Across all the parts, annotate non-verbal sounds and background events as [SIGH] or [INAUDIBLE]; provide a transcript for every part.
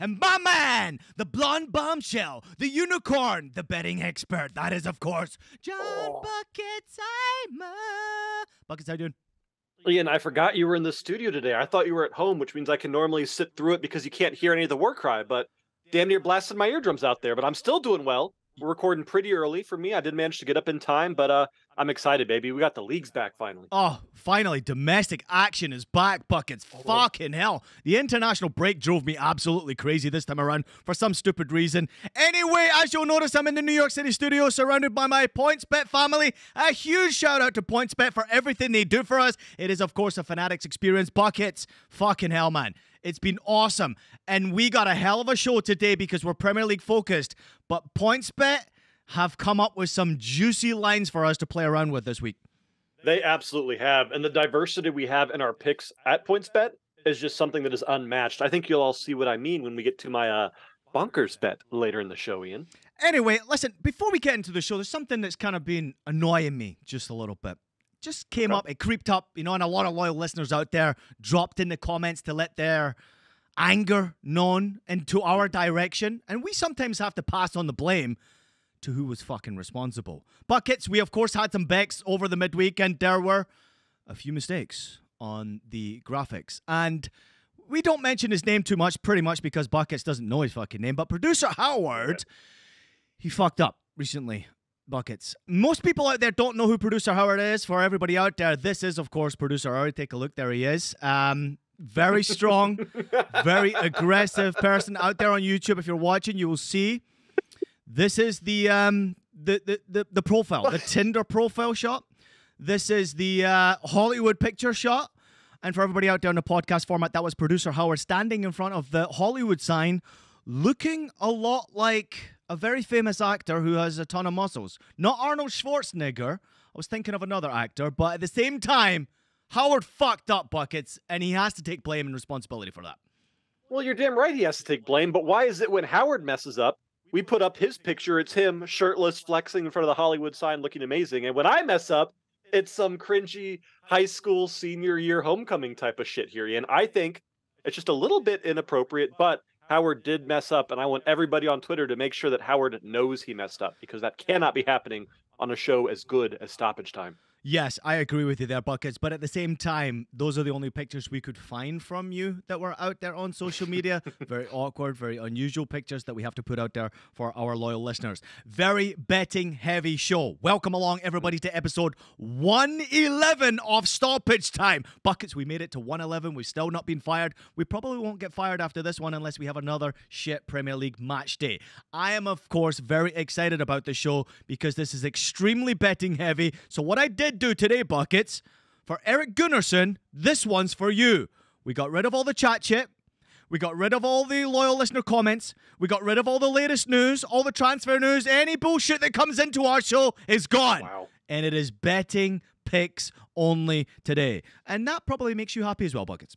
and my man, the blonde bombshell, the unicorn, the betting expert. That is, of course, John Oh. Buckets Imer. Buckets, how you doing? Ian, I forgot you were in the studio today. I thought you were at home, which means I can normally sit through it because you can't hear any of the war cry, but damn near blasted my eardrums out there. But I'm still doing well. We're recording pretty early for me. I did manage to get up in time, but uh I'm excited, baby. We got the leagues back finally. Oh, finally, domestic action is back, Buckets. Fucking hell. The international break drove me absolutely crazy this time around for some stupid reason. Anyway, as you'll notice, I'm in the New York City studio surrounded by my PointsBet family. A huge shout out to PointsBet for everything they do for us. It is, of course, a Fanatics experience. Buckets, fucking hell, man. It's been awesome. And we got a hell of a show today because we're Premier League focused. But PointsBet have come up with some juicy lines for us to play around with this week. They absolutely have. And the diversity we have in our picks at PointsBet is just something that is unmatched. I think you'll all see what I mean when we get to my uh bonkers bet later in the show, Ian. Anyway, listen, before we get into the show, there's something that's kind of been annoying me just a little bit. Just came up, it creeped up, you know, and a lot of loyal listeners out there dropped in the comments to let their anger known into our direction. And we sometimes have to pass on the blame to who was fucking responsible. Buckets, we of course had some becks over the midweek, and there were a few mistakes on the graphics. And we don't mention his name too much, pretty much because Buckets doesn't know his fucking name. But producer Howard, he fucked up recently. Buckets. Most people out there don't know who producer Howard is. For everybody out there, this is, of course, producer Howard. Take a look. There he is. Um, very strong, [LAUGHS] very aggressive person out there on YouTube. If you're watching, you will see this is the um the the the, the profile, the [LAUGHS] Tinder profile shot. This is the uh, Hollywood picture shot. And for everybody out there in the podcast format, that was producer Howard standing in front of the Hollywood sign, looking a lot like a very famous actor who has a ton of muscles. Not Arnold Schwarzenegger. I was thinking of another actor, but at the same time, Howard fucked up buckets, and he has to take blame and responsibility for that. Well, you're damn right he has to take blame, but why is it when Howard messes up, we put up his picture, it's him shirtless, flexing in front of the Hollywood sign, looking amazing. And when I mess up, it's some cringy high school senior year homecoming type of shit here. And I think it's just a little bit inappropriate, but Howard did mess up, and I want everybody on Twitter to make sure that Howard knows he messed up because that cannot be happening on a show as good as Stoppage Time. Yes, I agree with you there, Buckets. But at the same time, those are the only pictures we could find from you that were out there on social media. [LAUGHS] very awkward, very unusual pictures that we have to put out there for our loyal listeners. Very betting heavy show. Welcome along, everybody, to episode 111 of Stoppage Time. Buckets, we made it to 111. We've still not been fired. We probably won't get fired after this one unless we have another shit Premier League match day. I am, of course, very excited about the show because this is extremely betting heavy. So, what I did do today, Buckets, for Eric Gunnarsson, this one's for you. We got rid of all the chat shit. We got rid of all the loyal listener comments. We got rid of all the latest news, all the transfer news. Any bullshit that comes into our show is gone. Wow. And it is betting picks only today. And that probably makes you happy as well, Buckets.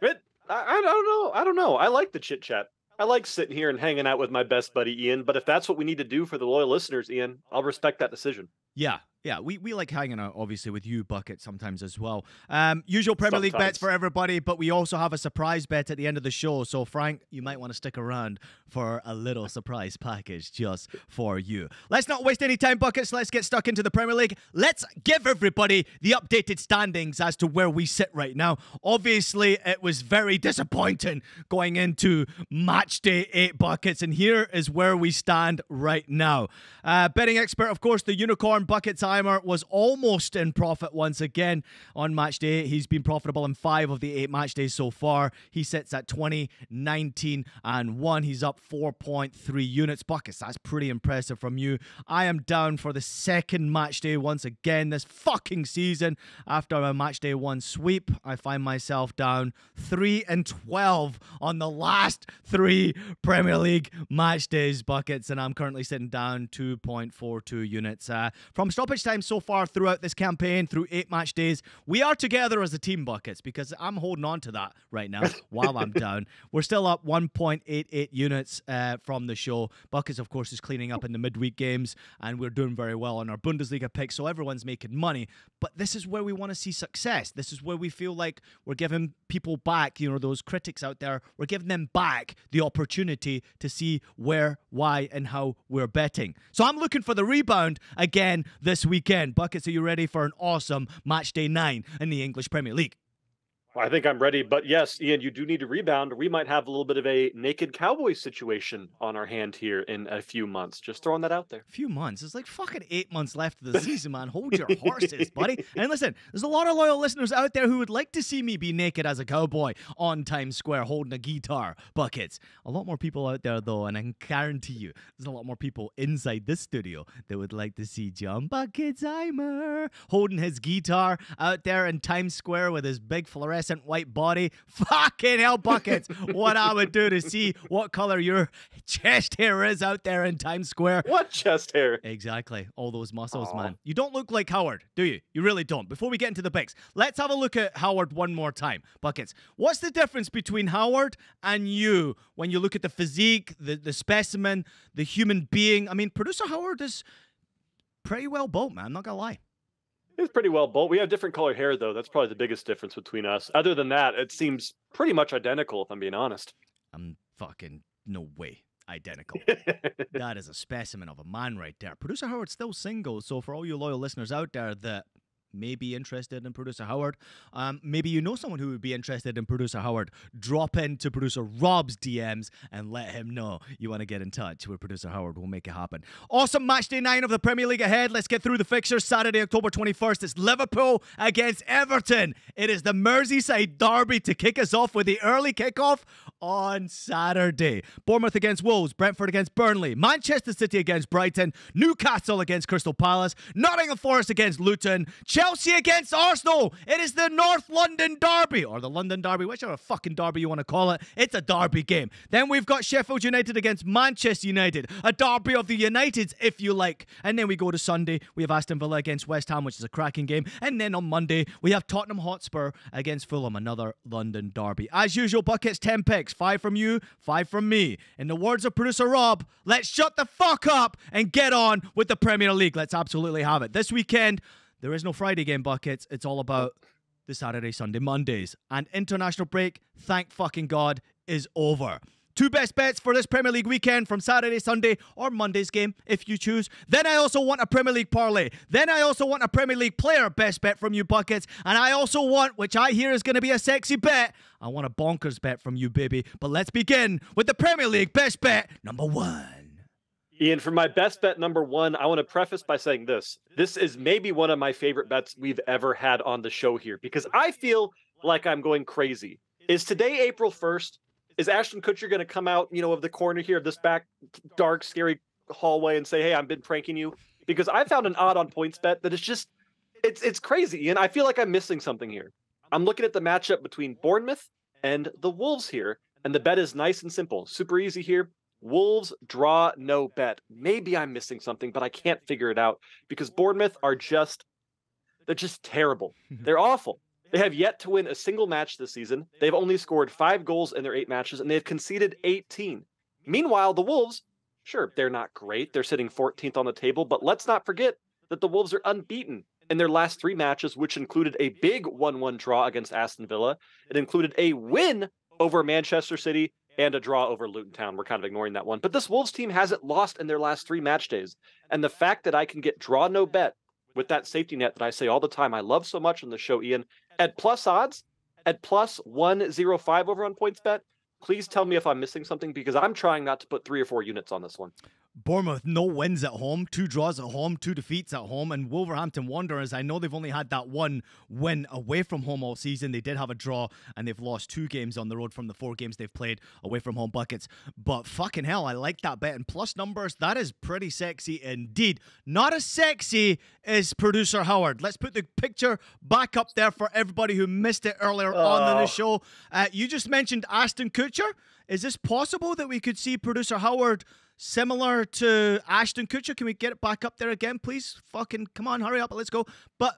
But I, I don't know. I don't know. I like the chit chat. I like sitting here and hanging out with my best buddy Ian. But if that's what we need to do for the loyal listeners, Ian, I'll respect that decision. Yeah, yeah, we, we like hanging out, obviously, with you, Bucket, sometimes as well. Um, usual Premier League bets for everybody, but we also have a surprise bet at the end of the show. So, Frank, you might want to stick around for a little surprise package just for you. Let's not waste any time, Buckets. Let's get stuck into the Premier League. Let's give everybody the updated standings as to where we sit right now. Obviously, it was very disappointing going into match day eight buckets, and here is where we stand right now. Uh, betting expert, of course, the unicorn bucket was almost in profit once again on match day. He's been profitable in five of the eight match days so far. He sits at 20, 19, and 1. He's up 4.3 units. Buckets, that's pretty impressive from you. I am down for the second match day once again this fucking season. After my match day one sweep, I find myself down 3 and 12 on the last three Premier League match days buckets, and I'm currently sitting down 2.42 units. Uh, from stoppage much time so far throughout this campaign, through eight match days. We are together as a team, Buckets, because I'm holding on to that right now [LAUGHS] while I'm down. We're still up 1.88 units uh, from the show. Buckets, of course, is cleaning up in the midweek games, and we're doing very well on our Bundesliga picks, so everyone's making money. But this is where we want to see success. This is where we feel like we're giving people back, you know, those critics out there, we're giving them back the opportunity to see where, why, and how we're betting. So I'm looking for the rebound again this weekend. Buckets, are you ready for an awesome match day nine in the English Premier League? I think I'm ready, but yes, Ian, you do need to rebound. We might have a little bit of a naked cowboy situation on our hand here in a few months. Just throwing that out there. A few months. It's like fucking eight months left of the [LAUGHS] season, man. Hold your horses, buddy. And listen, there's a lot of loyal listeners out there who would like to see me be naked as a cowboy on Times Square holding a guitar. Buckets. A lot more people out there though, and I can guarantee you, there's a lot more people inside this studio that would like to see John Bucketsheimer holding his guitar out there in Times Square with his big fluorescent fluorescent white body. Fucking hell, buckets. what I would do to see what color your chest hair is out there in Times Square. What chest hair? Exactly. All those muscles, Aww. man. You don't look like Howard, do you? You really don't. Before we get into the picks, let's have a look at Howard one more time. Buckets. What's the difference between Howard and you when you look at the physique, the, the specimen, the human being? I mean, producer Howard is pretty well built, man. I'm not gonna lie. It's pretty well built. We have different colored hair, though. That's probably the biggest difference between us. Other than that, it seems pretty much identical, if I'm being honest. I'm fucking no way identical. [LAUGHS] that is a specimen of a man right there. Producer Howard's still single, so for all you loyal listeners out there that may be interested in producer Howard. Um, maybe you know someone who would be interested in producer Howard. Drop into producer Rob's DMs and let him know you want to get in touch with producer Howard. We'll make it happen. Awesome match day nine of the Premier League ahead. Let's get through the fixtures. Saturday, October 21st, it's Liverpool against Everton. It is the Merseyside derby to kick us off with the early kickoff on Saturday. Bournemouth against Wolves, Brentford against Burnley, Manchester City against Brighton, Newcastle against Crystal Palace, Nottingham Forest against Luton, Chelsea against Arsenal. It is the North London Derby, or the London Derby, whichever fucking derby you want to call it. It's a derby game. Then we've got Sheffield United against Manchester United, a derby of the Uniteds, if you like. And then we go to Sunday, we have Aston Villa against West Ham, which is a cracking game. And then on Monday, we have Tottenham Hotspur against Fulham, another London derby. As usual, buckets 10 picks, five from you, five from me. In the words of producer Rob, let's shut the fuck up and get on with the Premier League. Let's absolutely have it. This weekend, there is no Friday game buckets. It's all about the Saturday, Sunday, Mondays. And international break, thank fucking God, is over. Two best bets for this Premier League weekend from Saturday, Sunday, or Monday's game if you choose. Then I also want a Premier League parlay. Then I also want a Premier League player best bet from you buckets. And I also want, which I hear is going to be a sexy bet, I want a bonkers bet from you, baby. But let's begin with the Premier League best bet number one. Ian, for my best bet number one, I want to preface by saying this. This is maybe one of my favorite bets we've ever had on the show here because I feel like I'm going crazy. Is today April 1st? Is Ashton Kutcher going to come out, you know, of the corner here of this back dark, scary hallway and say, "Hey, I've been pranking you"? Because I found an odd on points bet that is just it's it's crazy, and I feel like I'm missing something here. I'm looking at the matchup between Bournemouth and the Wolves here, and the bet is nice and simple, super easy here. Wolves draw no bet. Maybe I'm missing something, but I can't figure it out because Bournemouth are just they're just terrible. [LAUGHS] they're awful. They have yet to win a single match this season. They've only scored 5 goals in their 8 matches and they've conceded 18. Meanwhile, the Wolves, sure, they're not great. They're sitting 14th on the table, but let's not forget that the Wolves are unbeaten in their last 3 matches which included a big 1-1 draw against Aston Villa. It included a win over Manchester City and a draw over Luton Town. We're kind of ignoring that one. But this Wolves team hasn't lost in their last three match days. And the fact that I can get draw no bet with that safety net that I say all the time I love so much on the show, Ian, at plus odds, at plus 105 over on points bet, please tell me if I'm missing something because I'm trying not to put three or four units on this one. Bournemouth, no wins at home, two draws at home, two defeats at home. And Wolverhampton Wanderers, I know they've only had that one win away from home all season. They did have a draw and they've lost two games on the road from the four games they've played away from home buckets. But fucking hell, I like that bet. And plus numbers, that is pretty sexy indeed. Not as sexy as producer Howard. Let's put the picture back up there for everybody who missed it earlier oh. on in the show. Uh, you just mentioned Ashton Kutcher. Is this possible that we could see producer Howard? Similar to Ashton Kutcher. Can we get it back up there again, please? Fucking come on, hurry up, let's go. But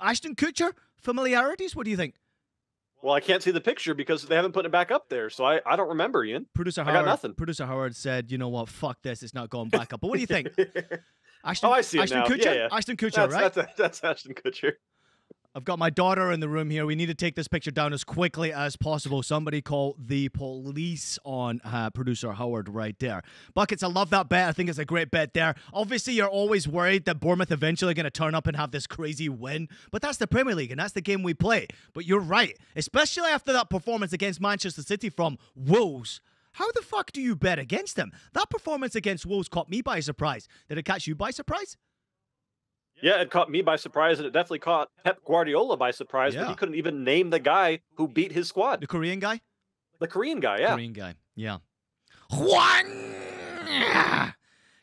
Ashton Kutcher, familiarities, what do you think? Well, I can't see the picture because they haven't put it back up there, so I, I don't remember, Ian. Producer I got nothing. Producer Howard said, "You know what? Fuck this. It's not going back up." But what do you think? [LAUGHS] Ashton, Oh, I see Ashton now. Kutcher. Yeah, yeah. Ashton Kutcher, that's, right? that's, that's Ashton Kutcher. I've got my daughter in the room here. We need to take this picture down as quickly as possible. Somebody call the police on uh, producer Howard right there. Buckets, I love that bet. I think it's a great bet there. Obviously, you're always worried that Bournemouth eventually going to turn up and have this crazy win, but that's the Premier League and that's the game we play. But you're right, especially after that performance against Manchester City from Wolves. How the fuck do you bet against them? That performance against Wolves caught me by surprise. Did it catch you by surprise? Yeah, it caught me by surprise, and it definitely caught Pep Guardiola by surprise. Yeah. But he couldn't even name the guy who beat his squad, The Korean guy? the Korean guy. Yeah, Korean guy. Yeah. Hwang.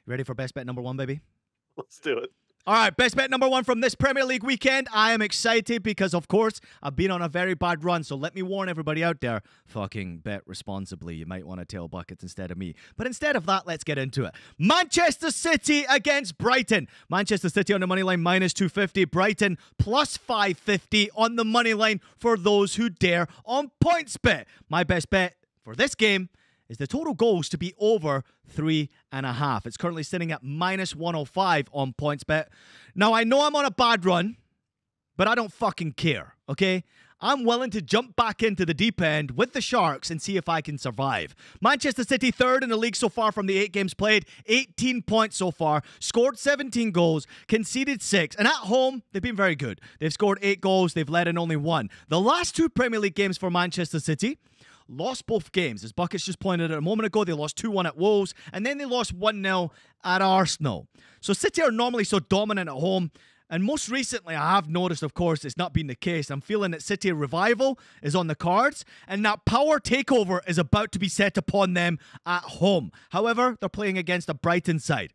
Ready for best bet number one, baby? [LAUGHS] let's do it. All right, best bet number one from this Premier League weekend. I am excited because, of course, I've been on a very bad run. So let me warn everybody out there fucking bet responsibly. You might want to tail buckets instead of me. But instead of that, let's get into it. Manchester City against Brighton. Manchester City on the money line minus 250. Brighton plus 550 on the money line for those who dare on points bet. My best bet for this game is the total goals to be over three and a half. It's currently sitting at minus 105 on points bet. Now, I know I'm on a bad run, but I don't fucking care, okay? I'm willing to jump back into the deep end with the Sharks and see if I can survive. Manchester City third in the league so far from the eight games played, 18 points so far, scored 17 goals, conceded six, and at home, they've been very good. They've scored eight goals, they've led in only one. The last two Premier League games for Manchester City, lost both games. As Buckets just pointed out a moment ago, they lost 2 1 at Wolves, and then they lost 1 0 at Arsenal. So City are normally so dominant at home. And most recently, I have noticed, of course, it's not been the case. I'm feeling that City revival is on the cards, and that power takeover is about to be set upon them at home. However, they're playing against a Brighton side.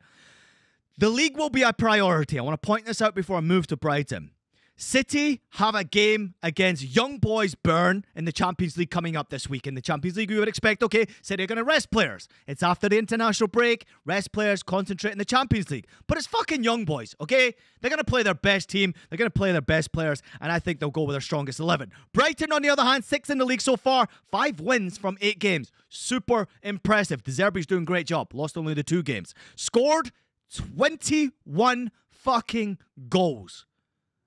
The league will be a priority. I want to point this out before I move to Brighton. City have a game against Young Boys Bern in the Champions League coming up this week. In the Champions League, we would expect, okay, City are going to rest players. It's after the international break, rest players, concentrate in the Champions League. But it's fucking Young Boys, okay? They're going to play their best team, they're going to play their best players, and I think they'll go with their strongest 11. Brighton, on the other hand, six in the league so far, five wins from eight games. Super impressive. De Zerbi's doing a great job. Lost only the two games. Scored 21 fucking goals.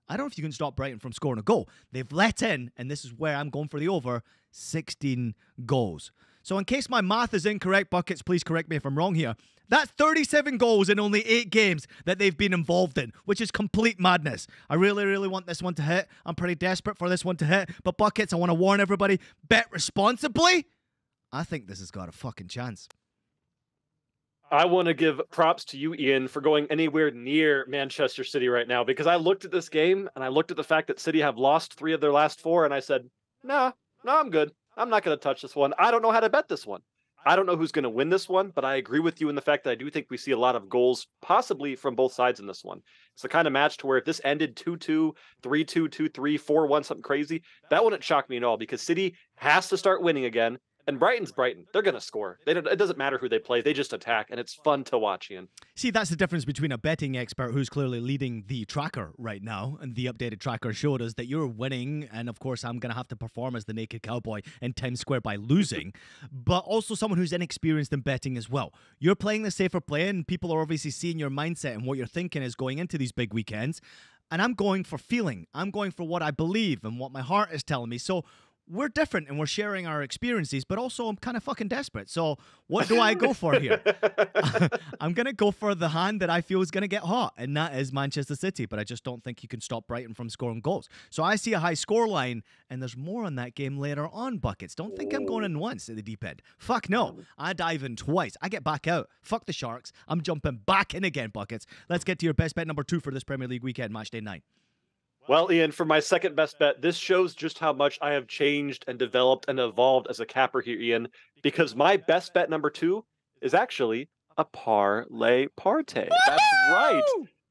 I don't know if you can stop Brighton from scoring a goal. They've let in, and this is where I'm going for the over, 16 goals. So, in case my math is incorrect, Buckets, please correct me if I'm wrong here. That's 37 goals in only eight games that they've been involved in, which is complete madness. I really, really want this one to hit. I'm pretty desperate for this one to hit. But, Buckets, I want to warn everybody bet responsibly. I think this has got a fucking chance. I want to give props to you, Ian, for going anywhere near Manchester City right now because I looked at this game and I looked at the fact that City have lost three of their last four, and I said, nah, no, I'm good. I'm not going to touch this one. I don't know how to bet this one. I don't know who's going to win this one, but I agree with you in the fact that I do think we see a lot of goals, possibly from both sides in this one. It's the kind of match to where if this ended 2 2, 3 2, 2 3, 4 1, something crazy, that wouldn't shock me at all because City has to start winning again. And Brighton's Brighton. They're going to score. They don't, it doesn't matter who they play. They just attack, and it's fun to watch, Ian. See, that's the difference between a betting expert who's clearly leading the tracker right now, and the updated tracker showed us that you're winning, and of course, I'm going to have to perform as the naked cowboy in Times Square by losing, [LAUGHS] but also someone who's inexperienced in betting as well. You're playing the safer play, and people are obviously seeing your mindset and what you're thinking is going into these big weekends. And I'm going for feeling. I'm going for what I believe and what my heart is telling me. So we're different and we're sharing our experiences, but also I'm kind of fucking desperate. So what do I go for here? [LAUGHS] [LAUGHS] I'm gonna go for the hand that I feel is gonna get hot, and that is Manchester City. But I just don't think you can stop Brighton from scoring goals. So I see a high score line, and there's more on that game later on. Buckets. Don't think I'm going in once at the deep end. Fuck no. I dive in twice. I get back out. Fuck the Sharks. I'm jumping back in again. Buckets. Let's get to your best bet number two for this Premier League weekend, match day nine. Well, Ian, for my second best bet, this shows just how much I have changed and developed and evolved as a capper here, Ian, because my best bet number two is actually a parlay partay. That's right.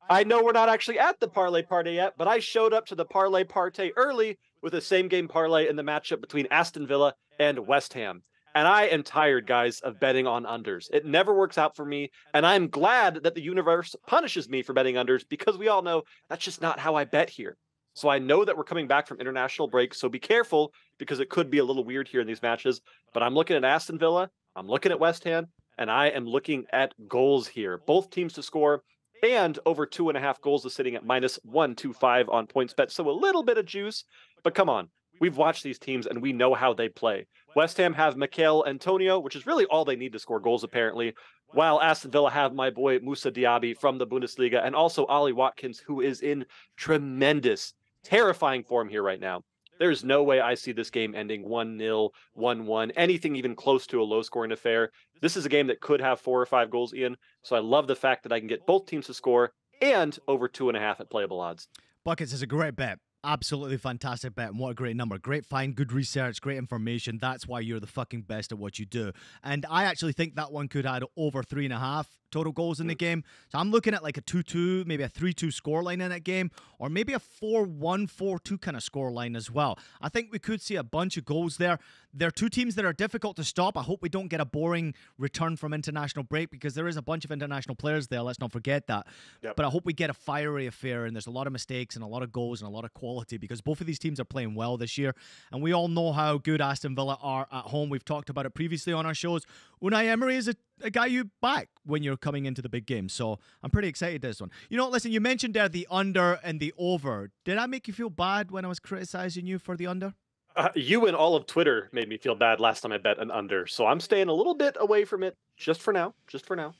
I know we're not actually at the parlay partay yet, but I showed up to the parlay partay early with a same game parlay in the matchup between Aston Villa and West Ham. And I am tired, guys, of betting on unders. It never works out for me. And I'm glad that the universe punishes me for betting unders because we all know that's just not how I bet here. So I know that we're coming back from international break. So be careful because it could be a little weird here in these matches. But I'm looking at Aston Villa, I'm looking at West Ham, and I am looking at goals here. Both teams to score and over two and a half goals is sitting at minus 125 on PointsBet. So a little bit of juice. But come on, We've watched these teams and we know how they play. West Ham have Michail Antonio, which is really all they need to score goals, apparently, while Aston Villa have my boy Moussa Diaby from the Bundesliga and also Ollie Watkins, who is in tremendous, terrifying form here right now. There's no way I see this game ending 1 0, 1 1, anything even close to a low scoring affair. This is a game that could have four or five goals, Ian. So I love the fact that I can get both teams to score and over two and a half at playable odds. Buckets is a great bet absolutely fantastic bet and what a great number great find good research great information that's why you're the fucking best at what you do and i actually think that one could add over three and a half total goals in the game so i'm looking at like a 2-2 maybe a 3-2 score line in that game or maybe a 4-1 4-2 kind of score line as well i think we could see a bunch of goals there there are two teams that are difficult to stop. I hope we don't get a boring return from international break because there is a bunch of international players there. Let's not forget that. Yep. But I hope we get a fiery affair and there's a lot of mistakes and a lot of goals and a lot of quality because both of these teams are playing well this year. And we all know how good Aston Villa are at home. We've talked about it previously on our shows. Unai Emery is a, a guy you back when you're coming into the big game. So I'm pretty excited this one. You know, listen, you mentioned there the under and the over. Did I make you feel bad when I was criticizing you for the under? Uh, you and all of Twitter made me feel bad last time I bet an under, so I'm staying a little bit away from it just for now. Just for now.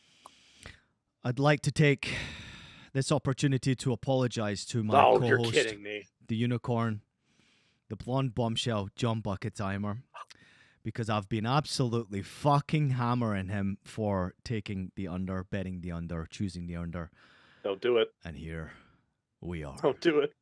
I'd like to take this opportunity to apologize to my oh, co-host, you're kidding me. the unicorn, the blonde bombshell, John Bucketimer, because I've been absolutely fucking hammering him for taking the under, betting the under, choosing the under. Don't do it. And here we are. Don't do it.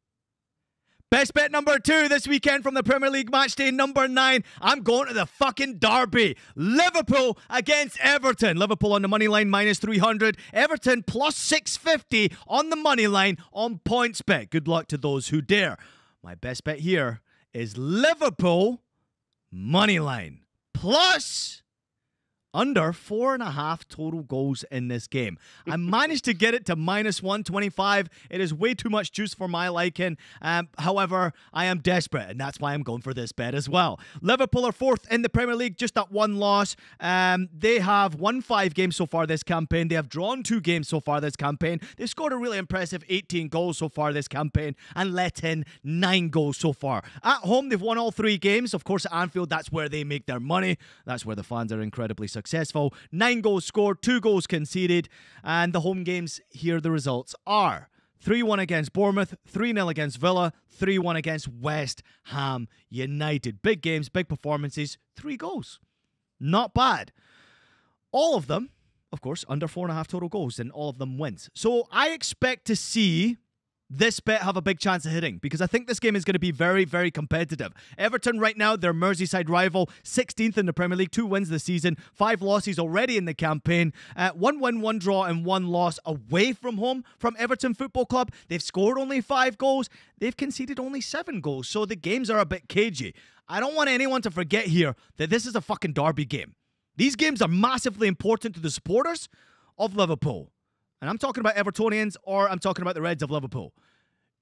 Best bet number two this weekend from the Premier League match day number nine. I'm going to the fucking derby. Liverpool against Everton. Liverpool on the money line minus 300. Everton plus 650 on the money line on points bet. Good luck to those who dare. My best bet here is Liverpool money line plus under four and a half total goals in this game. I managed to get it to minus 125. It is way too much juice for my liking. Um, however, I am desperate, and that's why I'm going for this bet as well. Liverpool are fourth in the Premier League, just that one loss. Um, they have won five games so far this campaign. They have drawn two games so far this campaign. They've scored a really impressive 18 goals so far this campaign and let in nine goals so far. At home, they've won all three games. Of course, at Anfield, that's where they make their money. That's where the fans are incredibly successful successful. Nine goals scored, two goals conceded, and the home games here the results are 3 1 against Bournemouth, 3 0 against Villa, 3 1 against West Ham United. Big games, big performances, three goals. Not bad. All of them, of course, under four and a half total goals, and all of them wins. So I expect to see this bet have a big chance of hitting because I think this game is going to be very, very competitive. Everton, right now, their Merseyside rival, 16th in the Premier League, two wins this season, five losses already in the campaign, uh, one win, one draw, and one loss away from home from Everton Football Club. They've scored only five goals, they've conceded only seven goals, so the games are a bit cagey. I don't want anyone to forget here that this is a fucking derby game. These games are massively important to the supporters of Liverpool and I'm talking about Evertonians or I'm talking about the Reds of Liverpool.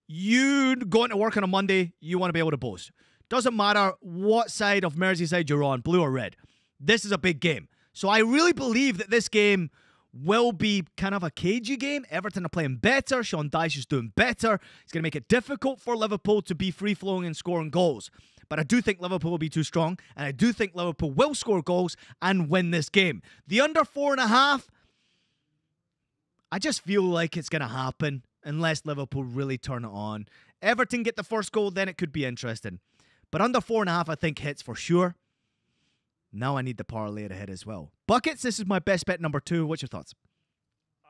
You going to work on a Monday, you want to be able to boast. Doesn't matter what side of Merseyside you're on, blue or red. This is a big game. So I really believe that this game will be kind of a cagey game. Everton are playing better. Sean Dyche is doing better. It's going to make it difficult for Liverpool to be free flowing and scoring goals. But I do think Liverpool will be too strong, and I do think Liverpool will score goals and win this game. The under four and a half, I just feel like it's going to happen unless Liverpool really turn it on. Everton get the first goal, then it could be interesting. But under four and a half, I think hits for sure. Now I need the parlay to hit as well. Buckets, this is my best bet number two. What's your thoughts?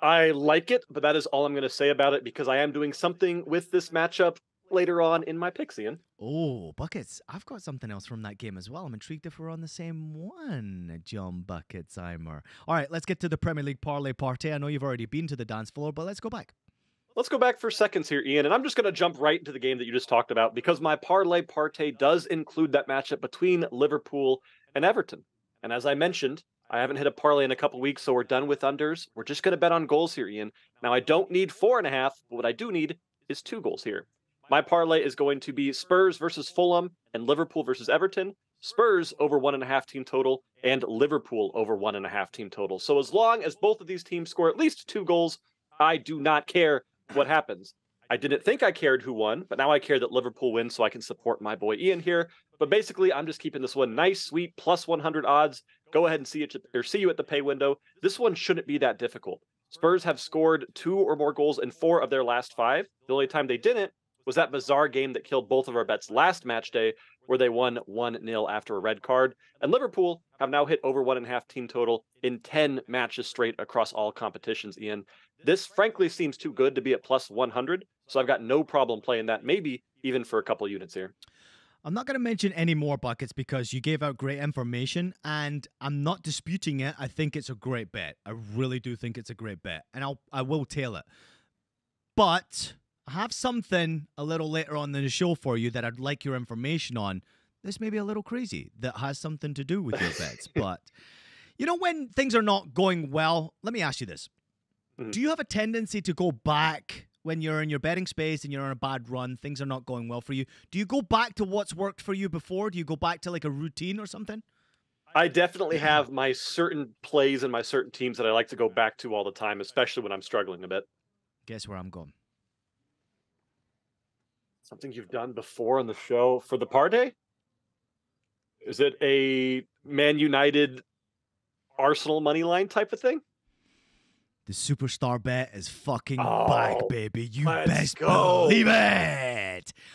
I like it, but that is all I'm going to say about it because I am doing something with this matchup later on in my picks, Ian. Oh, Buckets. I've got something else from that game as well. I'm intrigued if we're on the same one, John Bucketsheimer. All right, let's get to the Premier League parlay party. I know you've already been to the dance floor, but let's go back. Let's go back for seconds here, Ian, and I'm just going to jump right into the game that you just talked about because my parlay party does include that matchup between Liverpool and Everton. And as I mentioned, I haven't hit a parlay in a couple weeks, so we're done with unders. We're just going to bet on goals here, Ian. Now, I don't need four and a half, but what I do need is two goals here. My parlay is going to be Spurs versus Fulham and Liverpool versus Everton. Spurs over one and a half team total and Liverpool over one and a half team total. So as long as both of these teams score at least two goals, I do not care what happens. I didn't think I cared who won, but now I care that Liverpool wins so I can support my boy Ian here. But basically, I'm just keeping this one nice, sweet, plus 100 odds. Go ahead and see it or see you at the pay window. This one shouldn't be that difficult. Spurs have scored two or more goals in four of their last five. The only time they didn't was that bizarre game that killed both of our bets last match day, where they won 1 0 after a red card. And Liverpool have now hit over one and a half team total in 10 matches straight across all competitions, Ian. This frankly seems too good to be at plus 100. So I've got no problem playing that, maybe even for a couple units here. I'm not going to mention any more buckets because you gave out great information and I'm not disputing it. I think it's a great bet. I really do think it's a great bet and I'll I will tail it. But I have something a little later on in the show for you that I'd like your information on. This may be a little crazy that has something to do with your bets, [LAUGHS] but you know when things are not going well, let me ask you this. Mm-hmm. Do you have a tendency to go back when you're in your betting space and you're on a bad run, things are not going well for you. Do you go back to what's worked for you before? Do you go back to like a routine or something? I definitely have my certain plays and my certain teams that I like to go back to all the time, especially when I'm struggling a bit. Guess where I'm going? Something you've done before on the show for the party? Is it a Man United Arsenal money line type of thing? The superstar bet is fucking oh, back, baby. You best go. believe it.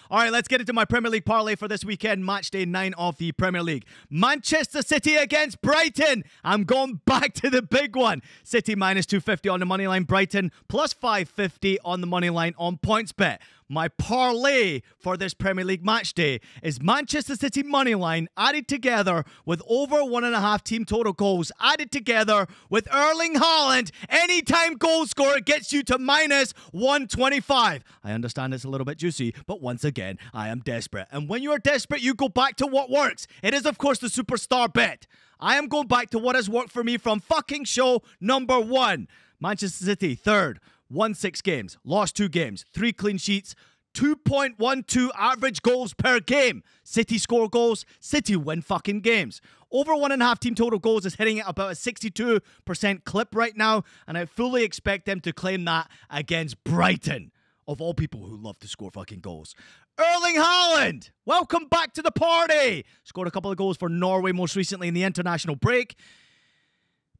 All right, let's get into my Premier League parlay for this weekend, match day nine of the Premier League. Manchester City against Brighton. I'm going back to the big one. City minus 250 on the money line, Brighton plus 550 on the money line on PointsBet. My parlay for this Premier League match day is Manchester City money line added together with over one and a half team total goals added together with Erling Haaland. Anytime goal scorer gets you to minus 125. I understand it's a little bit juicy, but once again, I am desperate. And when you are desperate, you go back to what works. It is, of course, the superstar bet. I am going back to what has worked for me from fucking show number one. Manchester City, third won six games, lost two games, three clean sheets, 2.12 average goals per game. City score goals, City win fucking games. Over one and a half team total goals is hitting at about a 62% clip right now, and I fully expect them to claim that against Brighton, of all people who love to score fucking goals. Erling Haaland, welcome back to the party. Scored a couple of goals for Norway most recently in the international break.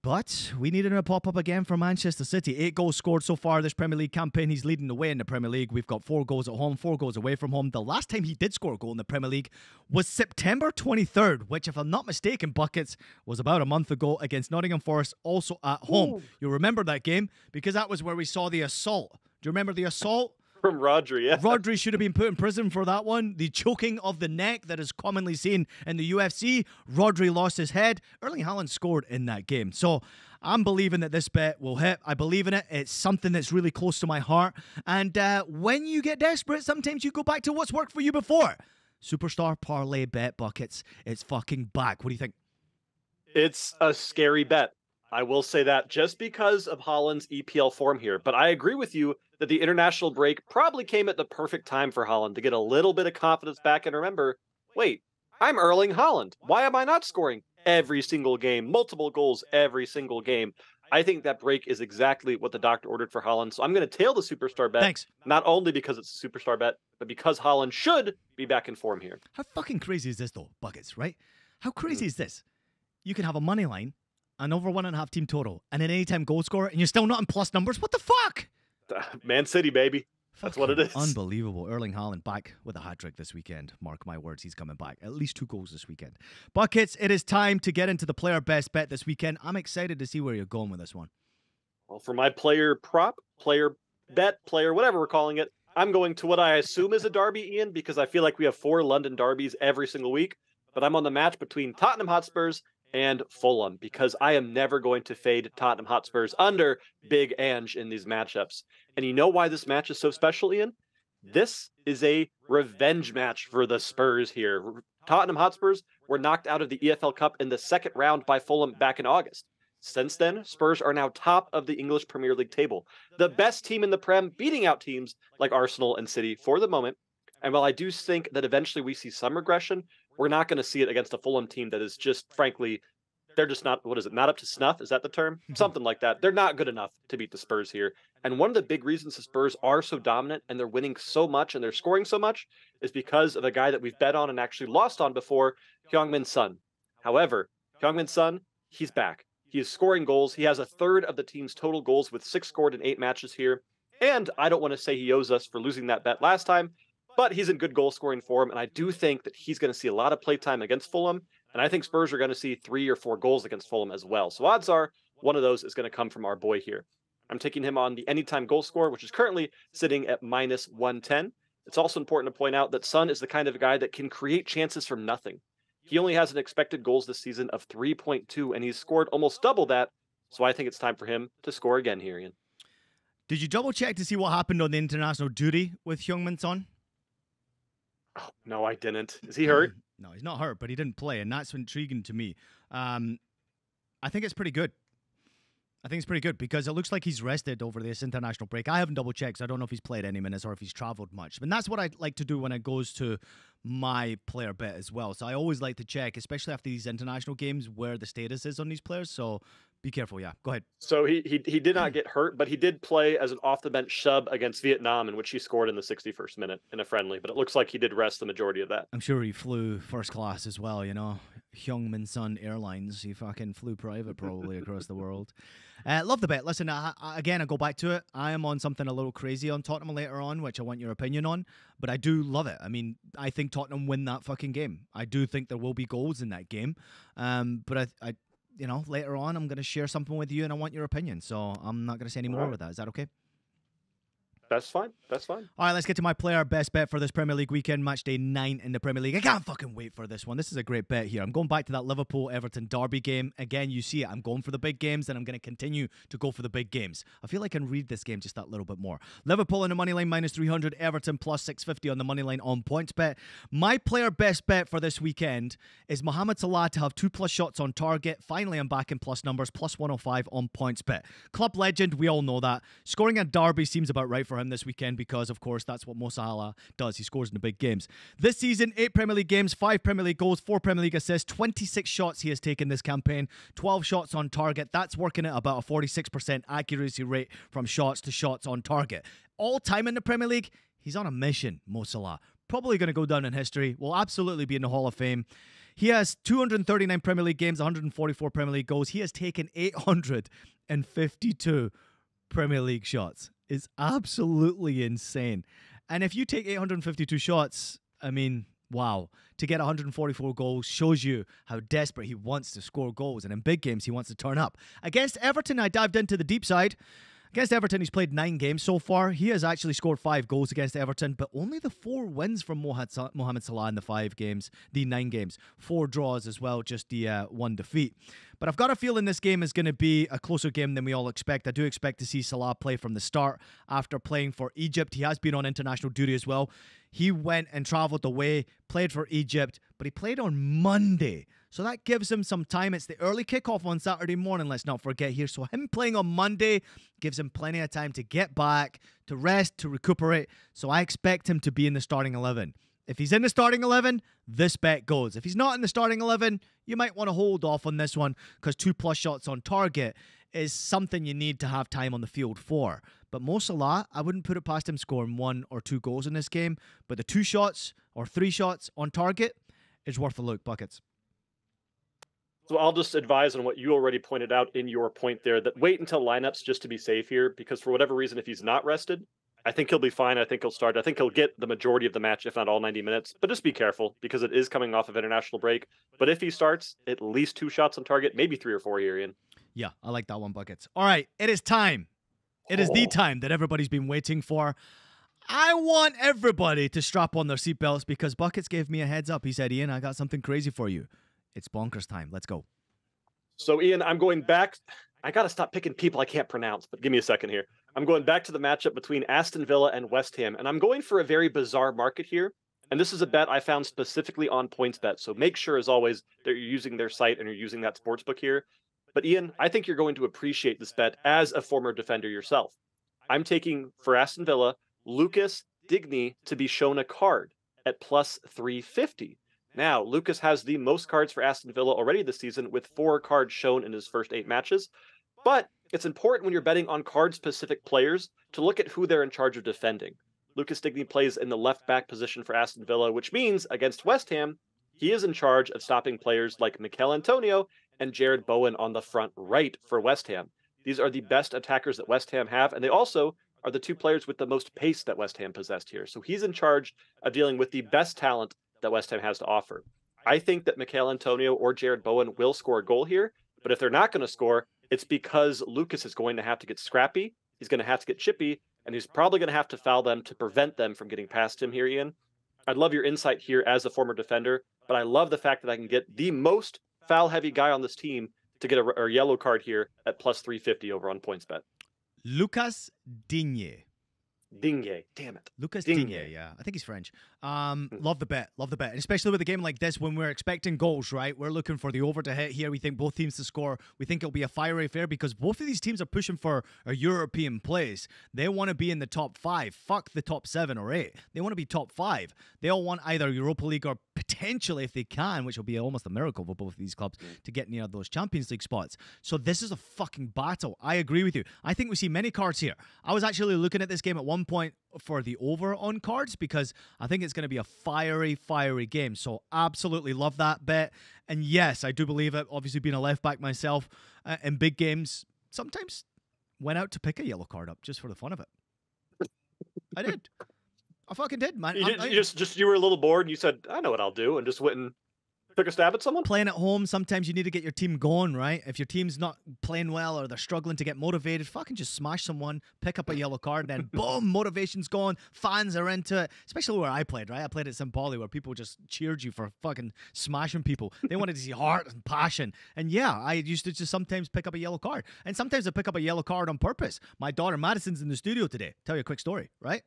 But we needed a pop up again for Manchester City. Eight goals scored so far this Premier League campaign. He's leading the way in the Premier League. We've got four goals at home, four goals away from home. The last time he did score a goal in the Premier League was September 23rd, which, if I'm not mistaken, Buckets was about a month ago against Nottingham Forest, also at home. Ooh. You'll remember that game because that was where we saw the assault. Do you remember the assault? From Rodri. Yeah. Rodri should have been put in prison for that one. The choking of the neck that is commonly seen in the UFC. Rodri lost his head. Erling Haaland scored in that game. So I'm believing that this bet will hit. I believe in it. It's something that's really close to my heart. And uh, when you get desperate, sometimes you go back to what's worked for you before. Superstar parlay bet buckets. It's fucking back. What do you think? It's a scary bet. I will say that just because of Haaland's EPL form here. But I agree with you that the international break probably came at the perfect time for Haaland to get a little bit of confidence back and remember, wait, I'm Erling Haaland. Why am I not scoring every single game, multiple goals every single game? I think that break is exactly what the doctor ordered for Haaland. So I'm going to tail the superstar bet. Thanks. Not only because it's a superstar bet, but because Haaland should be back in form here. How fucking crazy is this, though, Buckets, right? How crazy mm. is this? You can have a money line, an over one and a half team total, and an anytime goal scorer, and you're still not in plus numbers. What the fuck? Uh, Man City, baby. That's what it is. [LAUGHS] Unbelievable. Erling Haaland back with a hat trick this weekend. Mark my words, he's coming back. At least two goals this weekend. Buckets, it is time to get into the player best bet this weekend. I'm excited to see where you're going with this one. Well, for my player prop, player bet, player, whatever we're calling it, I'm going to what I assume is a derby, Ian, because I feel like we have four London derbies every single week. But I'm on the match between Tottenham Hotspurs and Fulham because I am never going to fade Tottenham Hotspurs under Big Ange in these matchups. And you know why this match is so special, Ian? This is a revenge match for the Spurs here. Tottenham Hotspurs were knocked out of the EFL Cup in the second round by Fulham back in August. Since then, Spurs are now top of the English Premier League table, the best team in the Prem, beating out teams like Arsenal and City for the moment. And while I do think that eventually we see some regression, we're not going to see it against a Fulham team that is just, frankly, they're just not, what is it, not up to snuff? Is that the term? Mm-hmm. Something like that. They're not good enough to beat the Spurs here. And one of the big reasons the Spurs are so dominant and they're winning so much and they're scoring so much is because of a guy that we've bet on and actually lost on before, Heung-min Son. However, Heung-min Son, he's back. He is scoring goals. He has a third of the team's total goals with six scored in eight matches here. And I don't want to say he owes us for losing that bet last time, but he's in good goal scoring form. And I do think that he's going to see a lot of playtime against Fulham. And I think Spurs are going to see three or four goals against Fulham as well. So odds are one of those is going to come from our boy here. I'm taking him on the anytime goal score, which is currently sitting at minus 110. It's also important to point out that Son is the kind of guy that can create chances from nothing. He only has an expected goals this season of 3.2, and he's scored almost double that. So I think it's time for him to score again here, Ian. Did you double check to see what happened on the international duty with Heung-min Son? Oh, no, I didn't. Is he hurt? [LAUGHS] no, he's not hurt, but he didn't play, and that's intriguing to me. Um, I think it's pretty good. I think it's pretty good because it looks like he's rested over this international break. I haven't double checked, so I don't know if he's played any minutes or if he's traveled much. But that's what I like to do when it goes to my player bet as well. So I always like to check, especially after these international games, where the status is on these players. So be careful. Yeah, go ahead. So he he he did not get hurt, but he did play as an off the bench sub against Vietnam, in which he scored in the 61st minute in a friendly. But it looks like he did rest the majority of that. I'm sure he flew first class as well. You know, Heung-min Son Airlines. He fucking flew private probably across the world. [LAUGHS] Uh, love the bet. Listen, I, I, again, I go back to it. I am on something a little crazy on Tottenham later on, which I want your opinion on. But I do love it. I mean, I think Tottenham win that fucking game. I do think there will be goals in that game. Um, but I, I, you know, later on, I'm going to share something with you, and I want your opinion. So I'm not going to say any more right. with that. Is that okay? That's fine. That's fine. All right, let's get to my player best bet for this Premier League weekend, match day nine in the Premier League. I can't fucking wait for this one. This is a great bet here. I'm going back to that Liverpool Everton Derby game. Again, you see it. I'm going for the big games, and I'm going to continue to go for the big games. I feel like I can read this game just that little bit more. Liverpool in the money line minus 300, Everton plus 650 on the money line on points bet. My player best bet for this weekend is Mohamed Salah to have two plus shots on target. Finally, I'm back in plus numbers, plus 105 on points bet. Club legend, we all know that. Scoring a Derby seems about right for him this weekend because because, of course, that's what Mo Salah does. He scores in the big games. This season, eight Premier League games, five Premier League goals, four Premier League assists, 26 shots he has taken this campaign, 12 shots on target. That's working at about a 46% accuracy rate from shots to shots on target. All time in the Premier League, he's on a mission, Mo Salah. Probably going to go down in history, will absolutely be in the Hall of Fame. He has 239 Premier League games, 144 Premier League goals. He has taken 852 Premier League shots is absolutely insane. And if you take 852 shots, I mean, wow, to get 144 goals shows you how desperate he wants to score goals. And in big games, he wants to turn up. Against Everton, I dived into the deep side. Against Everton, he's played nine games so far. He has actually scored five goals against Everton, but only the four wins from Mohamed Salah in the five games, the nine games. Four draws as well, just the uh, one defeat. But I've got a feeling this game is going to be a closer game than we all expect. I do expect to see Salah play from the start after playing for Egypt. He has been on international duty as well. He went and travelled away, played for Egypt, but he played on Monday. So that gives him some time. It's the early kickoff on Saturday morning, let's not forget here. So him playing on Monday gives him plenty of time to get back, to rest, to recuperate. So I expect him to be in the starting 11. If he's in the starting 11, this bet goes. If he's not in the starting 11, you might want to hold off on this one because two plus shots on target is something you need to have time on the field for. But Mo Salah, I wouldn't put it past him scoring one or two goals in this game. But the two shots or three shots on target is worth a look, buckets. So I'll just advise on what you already pointed out in your point there that wait until lineups just to be safe here because for whatever reason if he's not rested, I think he'll be fine. I think he'll start. I think he'll get the majority of the match, if not all 90 minutes. But just be careful because it is coming off of international break. But if he starts, at least two shots on target, maybe three or four here, Ian. Yeah, I like that one, Buckets. All right, it is time. It is oh. the time that everybody's been waiting for. I want everybody to strap on their seatbelts because Buckets gave me a heads up. He said, Ian, I got something crazy for you. It's bonkers time. Let's go. So, Ian, I'm going back. I got to stop picking people I can't pronounce, but give me a second here. I'm going back to the matchup between Aston Villa and West Ham, and I'm going for a very bizarre market here. And this is a bet I found specifically on PointsBet. So make sure, as always, that you're using their site and you're using that sports book here. But Ian, I think you're going to appreciate this bet as a former defender yourself. I'm taking for Aston Villa Lucas Digne to be shown a card at plus 350. Now, Lucas has the most cards for Aston Villa already this season, with four cards shown in his first eight matches. But it's important when you're betting on card specific players to look at who they're in charge of defending. Lucas Digne plays in the left back position for Aston Villa, which means against West Ham, he is in charge of stopping players like Michail Antonio and Jarrod Bowen on the front right for West Ham. These are the best attackers that West Ham have, and they also are the two players with the most pace that West Ham possessed here. So he's in charge of dealing with the best talent that West Ham has to offer. I think that Michail Antonio or Jarrod Bowen will score a goal here, but if they're not going to score, it's because Lucas is going to have to get scrappy, he's going to have to get chippy, and he's probably going to have to foul them to prevent them from getting past him here, Ian. I'd love your insight here as a former defender, but I love the fact that I can get the most foul heavy guy on this team to get a, a yellow card here at plus 350 over on PointsBet. Lucas Digne. Digne. Damn it. Lucas Digne. Digne, yeah. I think he's French. Um, Hmm. love the bet. Love the bet. And especially with a game like this when we're expecting goals, right? We're looking for the over to hit here. We think both teams to score. We think it'll be a fiery affair because both of these teams are pushing for a European place. They want to be in the top five. Fuck the top seven or eight. They want to be top five. They all want either Europa League or potentially, if they can, which will be almost a miracle for both of these clubs, to get near those Champions League spots. So this is a fucking battle. I agree with you. I think we see many cards here. I was actually looking at this game at one point for the over on cards because I think it's going to be a fiery, fiery game. So absolutely love that bet. And yes, I do believe it. Obviously, being a left back myself uh, in big games, sometimes went out to pick a yellow card up just for the fun of it. I did. [LAUGHS] I fucking did, man. You, did- I- you just just you were a little bored and you said, I know what I'll do, and just went and took a stab at someone. playing at home, sometimes you need to get your team going, right? If your team's not playing well or they're struggling to get motivated, fucking just smash someone, pick up a yellow card, and then [LAUGHS] boom, motivation's gone. Fans are into it. Especially where I played, right? I played at St. Pauli where people just cheered you for fucking smashing people. They wanted to see [LAUGHS] heart and passion. And yeah, I used to just sometimes pick up a yellow card. And sometimes I pick up a yellow card on purpose. My daughter Madison's in the studio today. Tell you a quick story, right?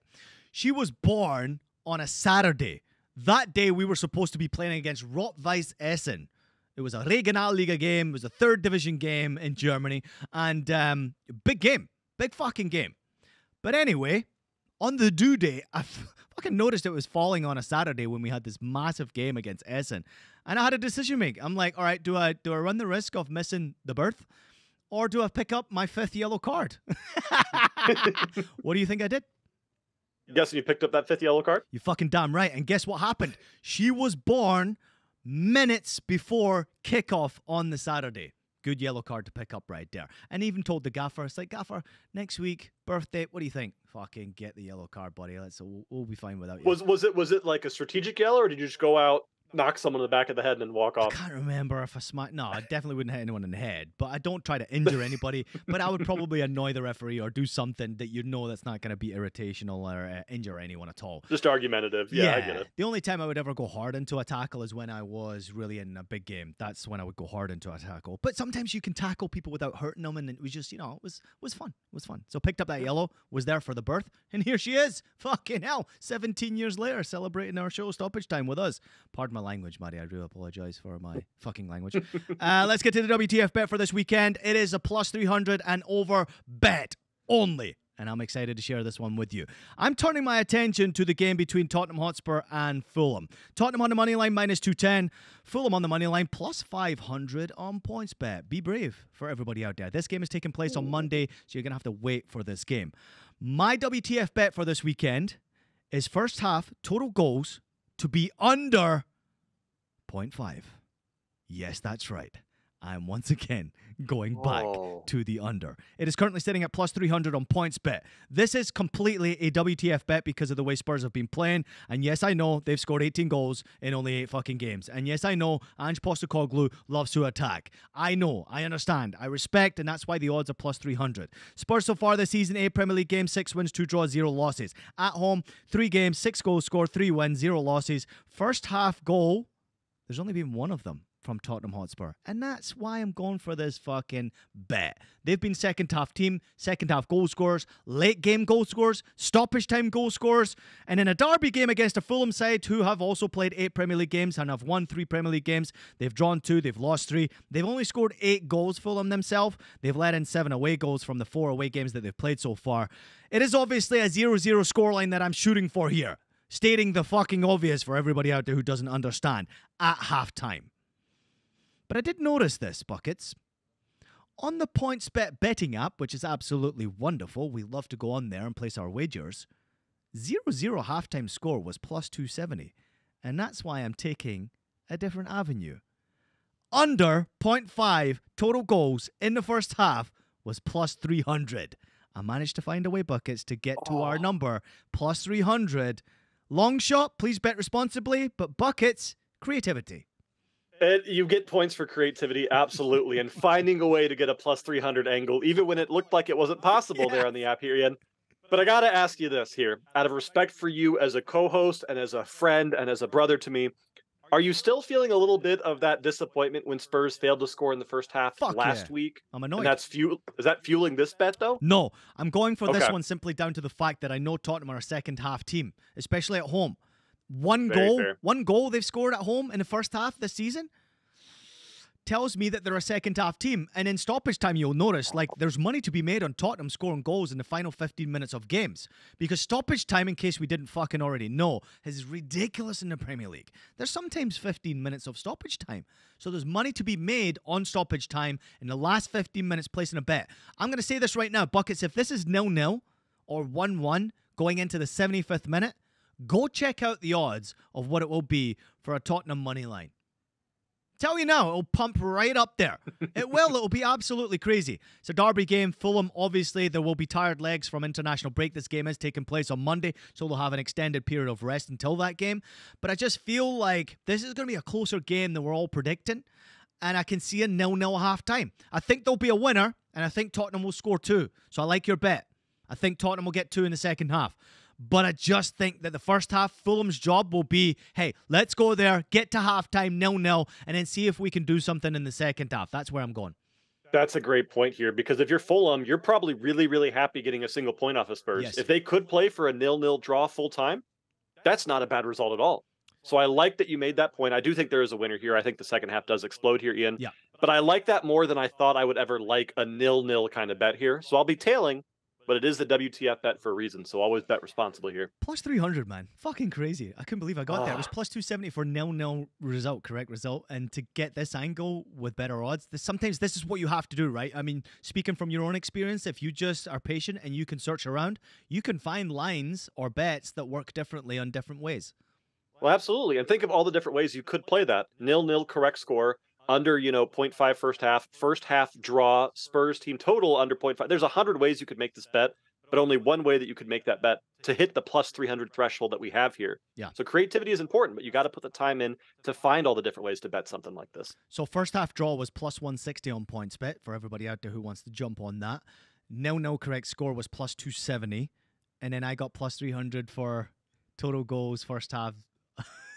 She was born on a Saturday. That day we were supposed to be playing against Rot-Weiss Essen. It was a Regionalliga game. It was a third division game in Germany, and um, big game, big fucking game. But anyway, on the due date, I fucking noticed it was falling on a Saturday when we had this massive game against Essen, and I had a decision to make. I'm like, all right, do I do I run the risk of missing the birth, or do I pick up my fifth yellow card? [LAUGHS] what do you think I did? Guessing you picked up that fifth yellow card? You fucking damn right. And guess what happened? She was born minutes before kickoff on the Saturday. Good yellow card to pick up right there. And even told the gaffer, it's like, gaffer, next week, birthday, what do you think? Fucking get the yellow card, buddy. Let's we'll, we'll be fine without you. Was was it was it like a strategic yellow, or did you just go out, knock someone in the back of the head, and then walk off. I can't remember if I smacked. No, I [LAUGHS] definitely wouldn't hit anyone in the head. But I don't try to injure anybody. but I would probably [LAUGHS] annoy the referee or do something that you know that's not going to be irritational or uh, injure anyone at all. Just argumentative. Yeah, I get it. The only time I would ever go hard into a tackle is when I was really in a big game. That's when I would go hard into a tackle. But sometimes you can tackle people without hurting them, and it was just, you know, it was was fun. It was fun. So picked up that yellow, was there for the birth, and here she is. Fucking hell, 17 years later, celebrating our show stoppage time with us. Pardon my language, Maddie. I do apologize for my fucking language. [LAUGHS] uh, let's get to the WTF bet for this weekend. It is a plus 300 and over bet only and I'm excited to share this one with you. I'm turning my attention to the game between Tottenham Hotspur and Fulham. Tottenham on the money line minus 210, Fulham on the money line plus 500 on PointsBet. Be brave for everybody out there. This game is taking place on Monday, so you're going to have to wait for this game. My WTF bet for this weekend is first half total goals to be under 0.5. Yes, that's right. I'm once again going back Oh. to the under. It is currently sitting at plus 300 on PointsBet. This is completely a WTF bet because of the way Spurs have been playing. And yes, I know they've scored 18 goals in only eight fucking games. And yes, I know Ange Postecoglou loves to attack. I know, I understand, I respect, and that's why the odds are plus 300. Spurs so far this season, eight Premier League games, six wins, two draws, zero losses. At home, three games, six goals scored, three wins, zero losses. First half goal There's only been one of them from Tottenham Hotspur. And that's why I'm going for this fucking bet. They've been second half team, second half goal scorers, late game goal scorers, stoppage time goal scorers, and in a derby game against a Fulham side who have also played eight Premier League games and have won three Premier League games. They've drawn two, they've lost three. They've only scored eight goals, Fulham themselves. They've let in seven away goals from the four away games that they've played so far. It is obviously a 0 0 scoreline that I'm shooting for here stating the fucking obvious for everybody out there who doesn't understand at halftime. But I did notice this, Buckets. On the PointsBet betting app, which is absolutely wonderful, we love to go on there and place our wagers. 0 0 halftime score was plus 270, and that's why I'm taking a different avenue. Under 0.5 total goals in the first half was plus 300. I managed to find a way, Buckets, to get to our number plus 300 Long shot, please bet responsibly, but buckets, creativity. You get points for creativity, absolutely, and finding a way to get a plus 300 angle, even when it looked like it wasn't possible yeah. there on the app here, Ian. But I got to ask you this here out of respect for you as a co host and as a friend and as a brother to me, are you still feeling a little bit of that disappointment when Spurs failed to score in the first half Fuck last yeah. week? I'm annoyed. And that's fuel. Is that fueling this bet though? No, I'm going for Okay. this one simply down to the fact that I know Tottenham are a second half team, especially at home. One Very goal, fair. one goal they've scored at home in the first half this season tells me that they're a second half team. And in stoppage time, you'll notice like there's money to be made on Tottenham scoring goals in the final 15 minutes of games because stoppage time, in case we didn't fucking already know, is ridiculous in the Premier League. There's sometimes 15 minutes of stoppage time. So there's money to be made on stoppage time in the last 15 minutes placing a bet. I'm going to say this right now, Buckets, if this is nil nil or 1 1 going into the 75th minute, go check out the odds of what it will be for a Tottenham money line. Tell you now, it'll pump right up there. [LAUGHS] It will. It'll be absolutely crazy. It's a derby game. Fulham, obviously, there will be tired legs from international break. This game is taking place on Monday, so they'll have an extended period of rest until that game. But I just feel like this is going to be a closer game than we're all predicting. And I can see a nil-nil half time. I think there'll be a winner, and I think Tottenham will score two. So I like your bet. I think Tottenham will get two in the second half. But I just think that the first half, Fulham's job will be hey, let's go there, get to halftime nil nil, and then see if we can do something in the second half. That's where I'm going. That's a great point here because if you're Fulham, you're probably really, really happy getting a single point off of Spurs. Yes. If they could play for a nil-nil draw full time, that's not a bad result at all. So I like that you made that point. I do think there is a winner here. I think the second half does explode here, Ian. Yeah. But I like that more than I thought I would ever like a nil-nil kind of bet here. So I'll be tailing, but it is the WTF bet for a reason. So always bet responsibly here. Plus 300, man. Fucking crazy. I couldn't believe I got there. It was Ah. plus 270 for nil nil result, correct result. And to get this angle with better odds, this, sometimes this is what you have to do, right? I mean, speaking from your own experience, if you just are patient and you can search around, you can find lines or bets that work differently on different ways. Well, absolutely. And think of all the different ways you could play that. Nil-nil correct score under, you know, 0.5 first half, first half draw, Spurs team total under 0.5. There's a hundred ways you could make this bet, but only one way that you could make that bet to hit the plus 300 threshold that we have here. Yeah. So creativity is important, but you got to put the time in to find all the different ways to bet something like this. So first half draw was plus 160 on PointsBet for everybody out there who wants to jump on that. Nil nil correct score was plus 270. And then I got plus 300 for total goals first half.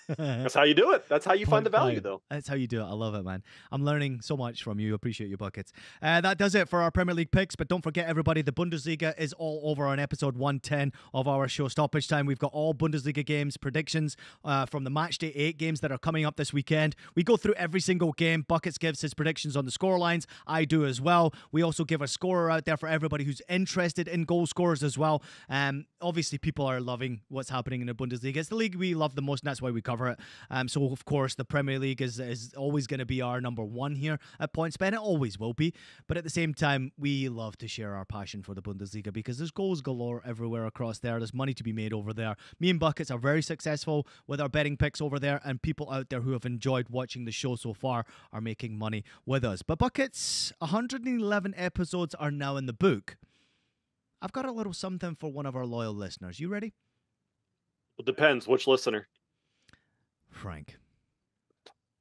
[LAUGHS] That's how you do it. That's how you find the value, 0.5. though. That's how you do it. I love it, man. I'm learning so much from you. Appreciate your buckets. Uh, that does it for our Premier League picks. But don't forget, everybody, the Bundesliga is all over on episode 110 of our show Stoppage Time. We've got all Bundesliga games, predictions uh, from the match day eight games that are coming up this weekend. We go through every single game. Buckets gives his predictions on the score lines. I do as well. We also give a scorer out there for everybody who's interested in goal scorers as well. Um, obviously, people are loving what's happening in the Bundesliga. It's the league we love the most, and that's why we cover it. Um, so of course, the Premier League is is always going to be our number one here at PointsBet. It always will be. But at the same time, we love to share our passion for the Bundesliga because there's goals galore everywhere across there. There's money to be made over there. Me and Buckets are very successful with our betting picks over there, and people out there who have enjoyed watching the show so far are making money with us. But Buckets, 111 episodes are now in the book. I've got a little something for one of our loyal listeners. You ready? It depends which listener. Frank.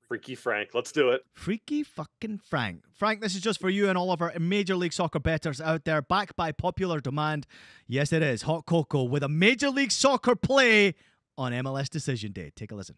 Freaky Frank. Let's do it. Freaky fucking Frank. Frank, this is just for you and all of our Major League Soccer betters out there, backed by popular demand. Yes, it is. Hot Cocoa with a Major League Soccer play on MLS Decision Day. Take a listen.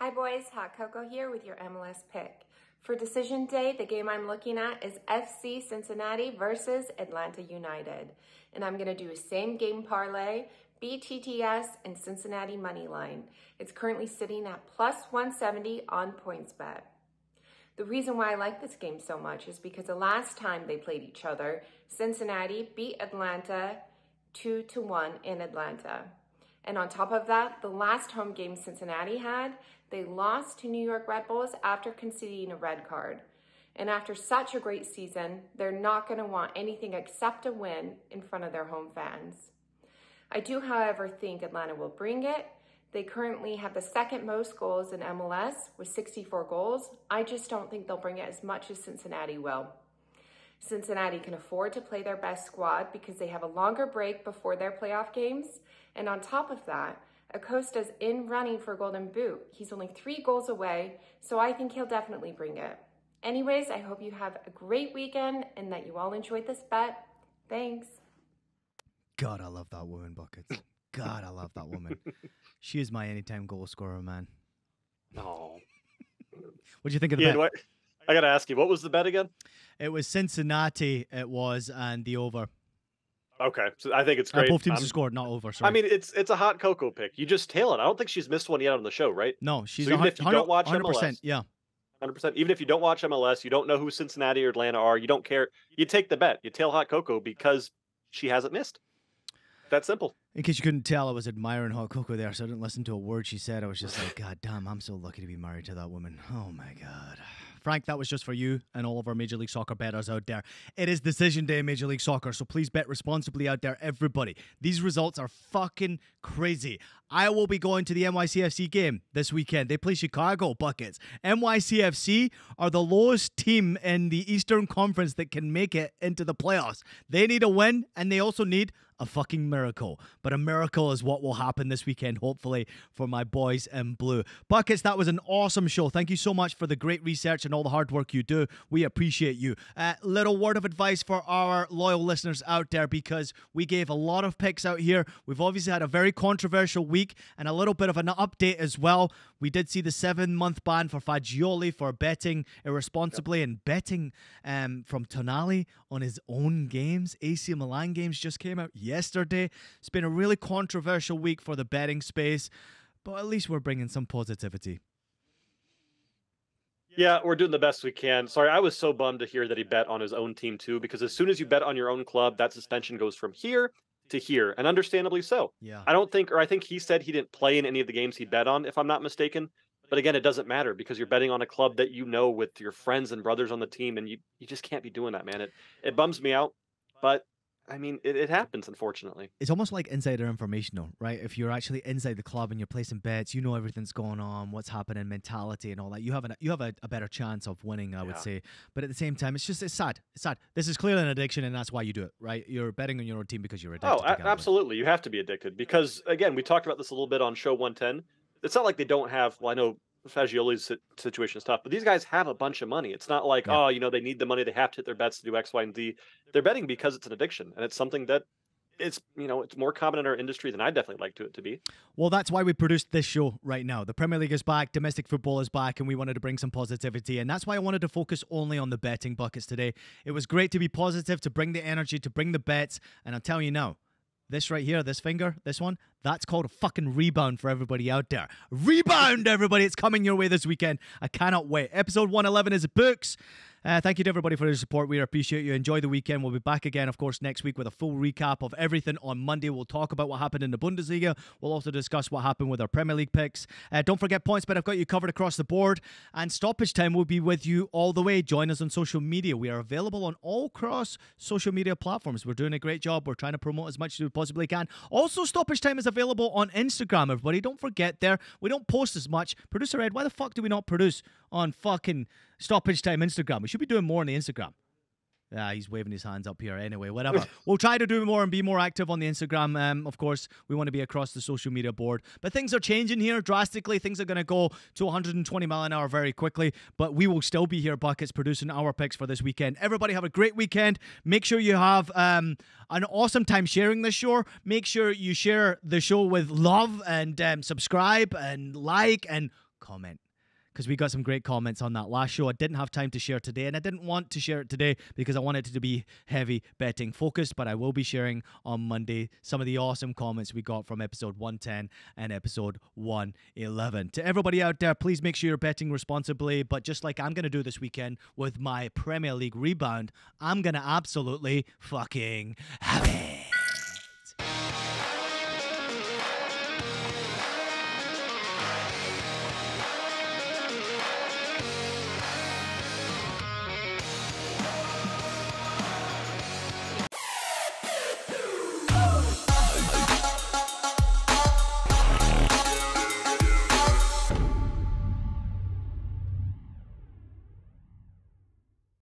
Hi, boys. Hot Cocoa here with your MLS pick. For decision day, the game I'm looking at is FC Cincinnati versus Atlanta United. And I'm going to do a same game parlay, BTTS, and Cincinnati money line. It's currently sitting at plus 170 on PointsBet. The reason why I like this game so much is because the last time they played each other, Cincinnati beat Atlanta 2 to 1 in Atlanta. And on top of that, the last home game Cincinnati had, they lost to New York Red Bulls after conceding a red card. And after such a great season, they're not going to want anything except a win in front of their home fans. I do, however, think Atlanta will bring it. They currently have the second most goals in MLS with 64 goals. I just don't think they'll bring it as much as Cincinnati will. Cincinnati can afford to play their best squad because they have a longer break before their playoff games. And on top of that, Acosta's in running for Golden Boot. He's only three goals away, so I think he'll definitely bring it. Anyways, I hope you have a great weekend and that you all enjoyed this bet. Thanks. God, I love that woman, Buckets. God, I love that woman. [LAUGHS] she is my anytime goal scorer, man. Oh. What do you think of the bet? I, I got to ask you, what was the bet again? It was Cincinnati, it was, and the over. Okay, so I think it's Uh, great. both teams I'm- have scored, not over. Sorry. I mean, it's it's a hot cocoa pick. You just tail it. I don't think she's missed one yet on the show, right? no, she's so even if you don't watch 100%. MLS, Yeah. Hundred percent. Even if you don't watch MLS, you don't know who Cincinnati or Atlanta are. You don't care. You take the bet. You tail hot cocoa because she hasn't missed. That simple. In case you couldn't tell, I was admiring Hot Cocoa there, so I didn't listen to a word she said. I was just like, God damn, I'm so lucky to be married to that woman. Oh my God. Frank, that was just for you and all of our Major League Soccer bettors out there. It is decision day in Major League Soccer, so please bet responsibly out there, everybody. These results are fucking crazy. I will be going to the NYCFC game this weekend. They play Chicago Buckets. NYCFC are the lowest team in the Eastern Conference that can make it into the playoffs. They need a win, and they also need a fucking miracle. But a miracle is what will happen this weekend, hopefully, for my boys in blue. Buckets, that was an awesome show. Thank you so much for the great research and all the hard work you do. We appreciate you. Uh, little word of advice for our loyal listeners out there because we gave a lot of picks out here. We've obviously had a very controversial week and a little bit of an update as well. We did see the seven month ban for Fagioli for betting irresponsibly and betting um, from Tonali on his own games. AC Milan games just came out yesterday. It's been a really controversial week for the betting space, but at least we're bringing some positivity. Yeah, we're doing the best we can. Sorry, I was so bummed to hear that he bet on his own team too, because as soon as you bet on your own club, that suspension goes from here to here, and understandably so. Yeah. I don't think, or I think he said he didn't play in any of the games he bet on, if I'm not mistaken. But again, it doesn't matter because you're betting on a club that you know with your friends and brothers on the team, and you you just can't be doing that, man. It it bums me out, but I mean, it, it happens, unfortunately. it's almost like insider information, though, right? If you're actually inside the club and you're placing bets, you know everything's going on, what's happening, mentality, and all that. You have an, you have a, a better chance of winning, I would say. But at the same time, it's just it's sad. It's sad. This is clearly an addiction, and that's why you do it, right? You're betting on your own team because you're oh, addicted. Oh, a- absolutely. You have to be addicted because, again, we talked about this a little bit on show 110. It's not like they don't have, well, I know Fagioli's situation is tough, but these guys have a bunch of money. It's not like, Yeah. oh, you know, they need the money. They have to hit their bets to do X, Y, and Z. They're betting because it's an addiction. And it's something that it's, you know, it's more common in our industry than I'd definitely like to it to be. Well, that's why we produced this show right now. The Premier League is back, domestic football is back, and we wanted to bring some positivity. And that's why I wanted to focus only on the betting buckets today. It was great to be positive, to bring the energy, to bring the bets. And I'm telling you now, this right here, this finger, this one, that's called a fucking rebound for everybody out there. Rebound, everybody. It's coming your way this weekend. I cannot wait. Episode 111 is books. Uh, thank you to everybody for your support. We appreciate you. Enjoy the weekend. We'll be back again, of course, next week with a full recap of everything on Monday. We'll talk about what happened in the Bundesliga. We'll also discuss what happened with our Premier League picks. Uh, don't forget points, but I've got you covered across the board. And stoppage time will be with you all the way. Join us on social media. We are available on all cross social media platforms. We're doing a great job. We're trying to promote as much as we possibly can. Also, stoppage time is available on Instagram, everybody. Don't forget there. We don't post as much. Producer Ed, why the fuck do we not produce on fucking stoppage time Instagram? We should be doing more on the Instagram. Ah, he's waving his hands up here. Anyway, whatever. [LAUGHS] we'll try to do more and be more active on the Instagram. Um, of course, we want to be across the social media board. But things are changing here drastically. Things are going to go to 120 mile an hour very quickly. But we will still be here, buckets, producing our picks for this weekend. Everybody have a great weekend. Make sure you have um, an awesome time sharing this show. Make sure you share the show with love and um, subscribe and like and comment because we got some great comments on that last show. I didn't have time to share today, and I didn't want to share it today because I wanted it to be heavy betting focused. But I will be sharing on Monday some of the awesome comments we got from episode 110 and episode 111. To everybody out there, please make sure you're betting responsibly. But just like I'm going to do this weekend with my Premier League rebound, I'm going to absolutely fucking have it.